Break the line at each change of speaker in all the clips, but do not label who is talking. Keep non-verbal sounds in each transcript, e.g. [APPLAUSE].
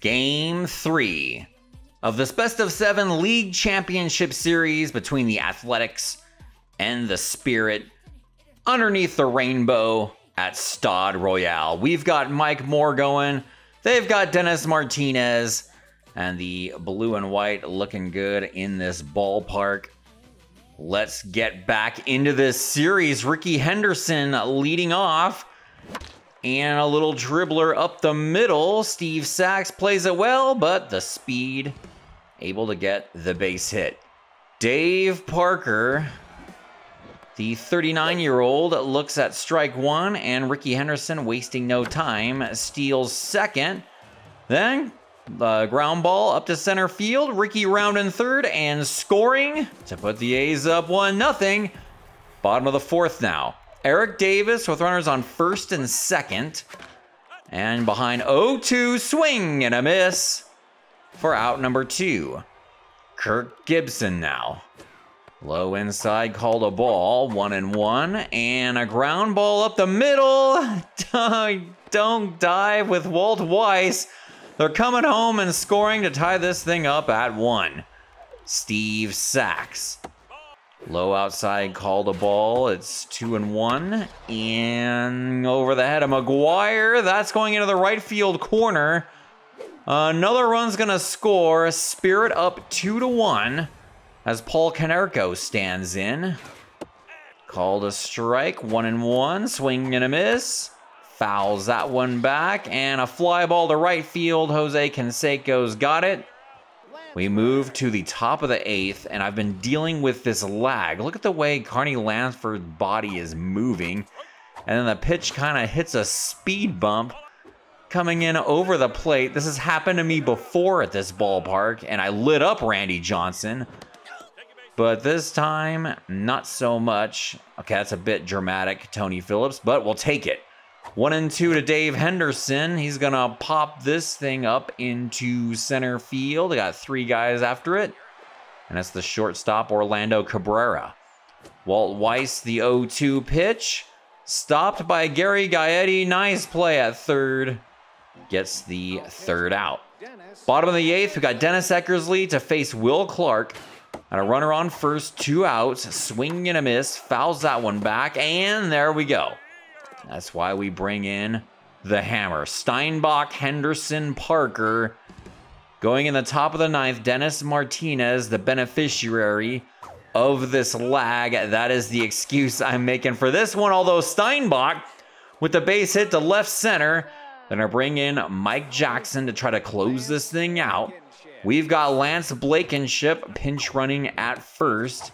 Game three of this best of seven league championship series between the Athletics and the Spirit underneath the rainbow at Stade Royale. We've got Mike Moore going. They've got Dennis Martinez and the blue and white looking good in this ballpark. Let's get back into this series. Rickey Henderson leading off. And a little dribbler up the middle. Steve Sax plays it well, but the speed able to get the base hit. Dave Parker, the 39 year old, looks at strike one, and Rickey Henderson, wasting no time, steals second. Then the ground ball up to center field. Rickey round in third and scoring to put the A's up 1 0. Bottom of the fourth now. Eric Davis with runners on first and second. And behind 0-2, swing and a miss for out number two. Kirk Gibson now. Low inside, called a ball, one and one, and a ground ball up the middle. [LAUGHS] Don't dive with Walt Weiss. They're coming home and scoring to tie this thing up at one. Steve Sax Low outside, call the ball. It's two and one. And over the head of McGwire. That's going into the right field corner. Another run's going to score. Spirit up two to one as Paul Konerko stands in. Called a strike, one and one. Swing and a miss. Fouls that one back. And a fly ball to right field. Jose Canseco's got it. We move to the top of the eighth, and I've been dealing with this lag. Look at the way Carney Lansford's body is moving. And then the pitch kind of hits a speed bump coming in over the plate. This has happened to me before at this ballpark, and I lit up Randy Johnson. But this time, not so much. Okay, that's a bit dramatic, Tony Phillips, but we'll take it. One and two to Dave Henderson. He's going to pop this thing up into center field. They got three guys after it. And that's the shortstop, Orlando Cabrera. Walt Weiss, the 0-2 pitch. Stopped by Gary Gaetti. Nice play at third. Gets the third out. Bottom of the eighth, we got Dennis Eckersley to face Will Clark. And a runner on first, two outs. Swing and a miss. Fouls that one back. And there we go. That's why we bring in the hammer. Steinbach, Henderson, Parker. Going in the top of the ninth, Dennis Martinez, the beneficiary of this lag. That is the excuse I'm making for this one. Although Steinbach, with the base hit to left center, then I bring in Mike Jackson to try to close this thing out. We've got Lance Blankenship pinch running at first.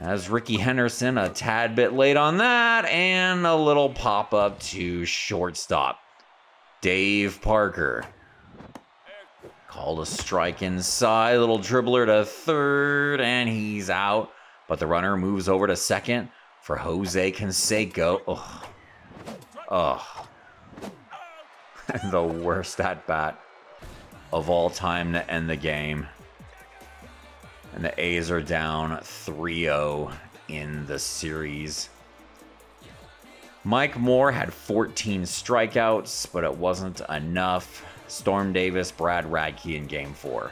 As Rickey Henderson a tad bit late on that, and a little pop up to shortstop. Dave Parker. Called a strike inside, little dribbler to third, and he's out. But the runner moves over to second for Jose Canseco. Ugh. Ugh. [LAUGHS] the worst at bat of all time to end the game. And the A's are down 3 0 in the series. Mike Moore had 14 strikeouts, but it wasn't enough. Storm Davis, Brad Radke in game four.